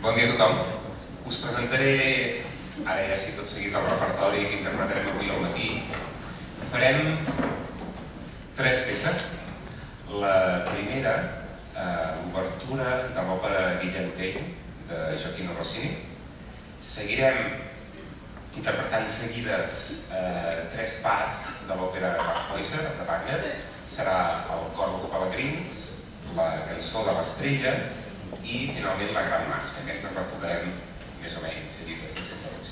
Bon dia a tothom. Us presentaré, ara ja sí tot seguit, el repertori que interpretarem avui al matí. Farem tres peces. La primera, eh, l'obertura de l'òpera Guillem Tell, de Gioacchino Rossini. Seguirem interpretant seguides eh, tres parts de l'òpera Tannhäuser, de Wagner. Serà el cor dels pelegrins, la cançó de l'estrella i finalment la gran marxa. Aquestes les tocarem més o menys seguides sense interrupció.